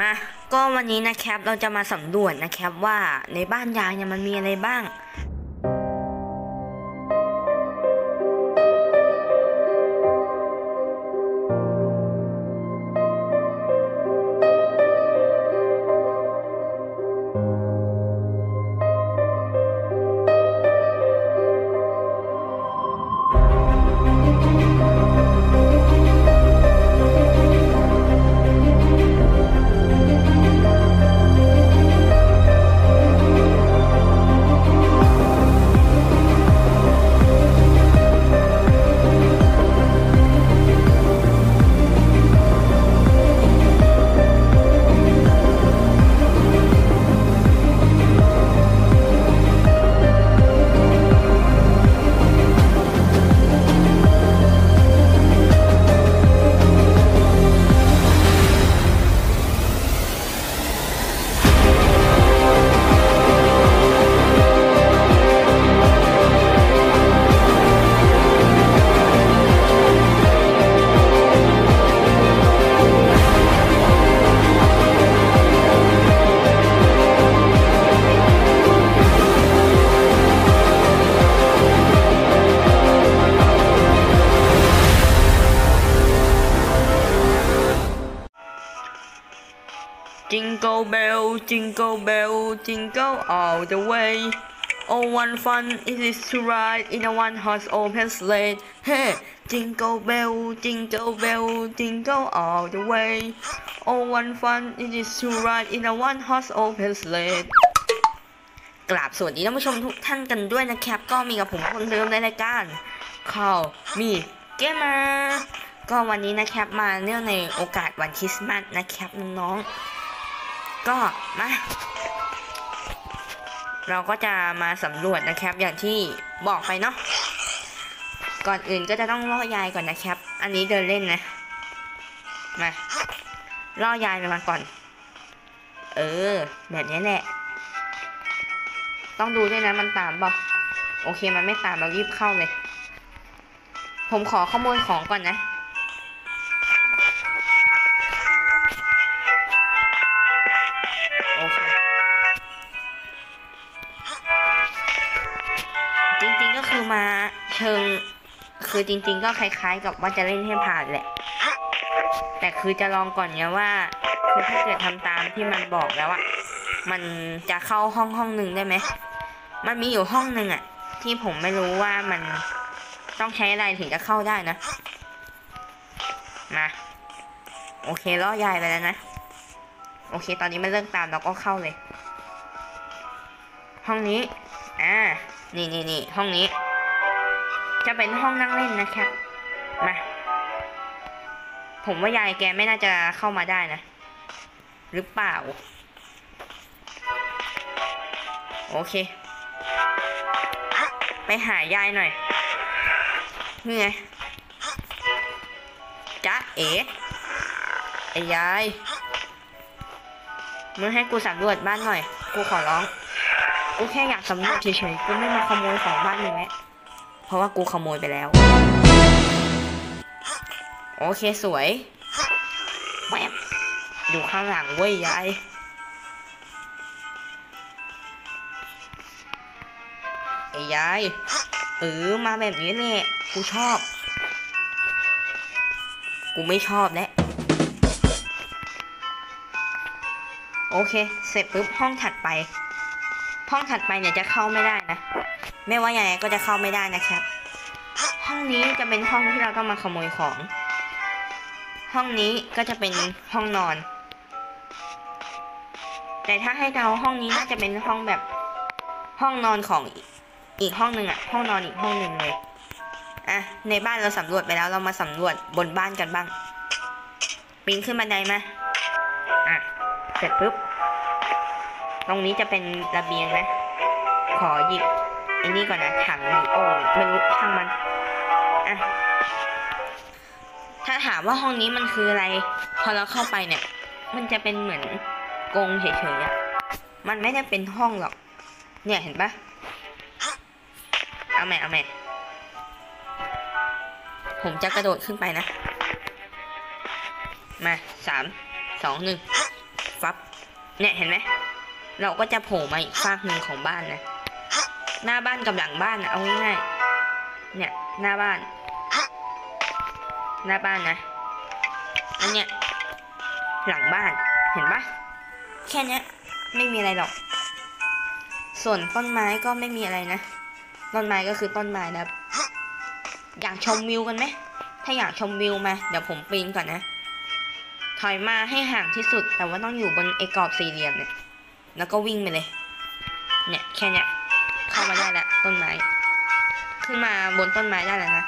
มาก็วันนี้นะครับเราจะมาสำรวจนะครับว่าในบ้านยายเนี่ยมันมีอะไรบ้าง Jingle bell, jingle bell, jingle all the way. Oh, one fun it is to ride in a one-horse open sleigh. Hey, jingle bell, jingle bell, jingle all the way. Oh, one fun it is to ride in a one-horse open sleigh. กราบสวัสดีท่านผู้ชมทุกท่านกันด้วยนะครับ ก็มีกับผมคนเดิมในรายการ Call Me Gamer ก็วันนี้นะครับมาเนื่องในโอกาสวันคริสต์มาสนะครับน้องๆ ก็มาเราก็จะมาสำรวจนะครับ อย่างที่บอกไปเนาะก่อนอื่นก็จะต้องล่อยายก่อนนะครับ อันนี้เดินเล่นนะมาล่อยายมาก่อน เออ แบบนี้แหละต้องดูด้วยนะมันตามบอกโอเคมันไม่ตามเรารีบเข้าเลย ผมขอขโมยของก่อนนะ คือจริง ๆ ก็คล้าย ๆ กับว่าจะเล่นให้ผ่านแหละ แต่คือจะลองก่อนไงว่าคือถ้าเกิดทำตามที่มันบอกแล้วอะมันจะเข้าห้องห้องหนึ่งได้ไหม มันมีอยู่ห้องหนึ่งอะที่ผมไม่รู้ว่ามันต้องใช้อะไรถึงจะเข้าได้นะ มา โอเคล่อยายไปแล้วนะ โอเค ตอนนี้มันเริ่มตามเราก็เข้าเลย ห้องนี้ อ่า นี่นี่นี่ห้องนี้ จะเป็นห้องนั่งเล่นนะครับมาผมว่ายายแกไม่น่าจะเข้ามาได้นะ หรือเปล่า โอเค ไปหายายหน่อยนี่ไงจ๊ะเอ๋ไอ้ยายมึงให้กูสำรวจบ้านหน่อย กูขอร้อง กูแค่อยากสำรวจเฉยๆ กูไม่มาขโมยของบ้านมึงแล้ว เพราะว่ากูขโมยไปแล้ว โอเคสวยแวบอยู่ข้างหลังเว้ยยายไอ้ยายเออมาแบบนี้แหละกูชอบ กูไม่ชอบแล้วโอเค เสร็จปุ๊บห้องถัดไป ห้องถัดไปเนี่ยจะเข้าไม่ได้นะ ไม่ว่ายังไงก็จะเข้าไม่ได้นะครับ ห้องนี้จะเป็นห้องที่เราต้องมาขโมยของ ห้องนี้ก็จะเป็นห้องนอน แต่ถ้าให้เดาห้องนี้น่าจะเป็นห้องแบบห้องนอนของอีกอีกห้องหนึ่งอะห้องนอนอีกห้องหนึ่งเลยอะในบ้านเราสำรวจไปแล้วเรามาสำรวจบนบ้านกันบ้างปีนขึ้นบันไดมาอะเสร็จปุ๊บ ตรงนี้จะเป็นระเบียงนะ ขอหยิบไอ้นี่ก่อนนะถังอโอ่งไม่รู้ช่างมันอะถ้าถามว่าห้องนี้มันคืออะไร พอเราเข้าไปเนี่ย มันจะเป็นเหมือนกรงเฉยๆอะมันไม่ได้เป็นห้องหรอก เนี่ยเห็นปะเอาแม่เอาแม่ผมจะกระโดดขึ้นไปนะ มาสามสองหนึ่งฟับ เนี่ยเห็นไหม เราก็จะโผล่มาอีกฟากหนึ่งของบ้านนะ หน้าบ้านกับหลังบ้านนะเอาง่ายๆ เนี่ยหน้าบ้าน หน้าบ้านนะ อันเนี้ยหลังบ้าน เห็นปะแค่เนี้ยไม่มีอะไรหรอก ส่วนต้นไม้ก็ไม่มีอะไรนะ ต้นไม้ก็คือต้นไม้นะ อยากชมวิวกันไหม ถ้าอยากชมวิวมา เดี๋ยวผมปีนก่อนนะ ถอยมาให้ห่างที่สุด แต่ว่าต้องอยู่บนไอ้กรอบสี่เหลี่ยมเนี่ย แล้วก็วิ่งไปเลย เนี่ยแค่เนี้ย เข้ามาได้แล้วต้นไม้ ขึ้นมาบนต้นไม้ได้แล้วนะ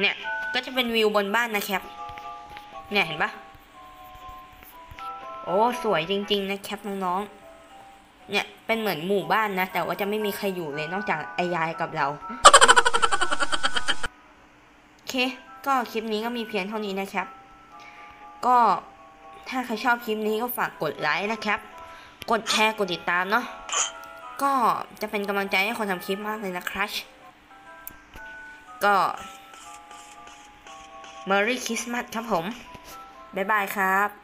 เนี่ย ก็จะเป็นวิวบนบ้านนะครับ เนี่ยเห็นปะโอ้สวยจริง ๆ นะครับน้องๆ เนี่ยเป็นเหมือนหมู่บ้านนะ แต่ว่าจะไม่มีใครอยู่เลยนอกจากไอ้ยายกับเรา เค ก็คลิปนี้ก็มีเพียงเท่านี้นะครับ ก็ถ้าใครชอบคลิปนี้ก็ฝากกดไลค์นะครับ กดแชร์ กดติดตามเนาะ ก็จะเป็นกำลังใจให้คนทำคลิปมากเลยนะครับก็ Merry Christmas ครับผม บ๊ายบายครับ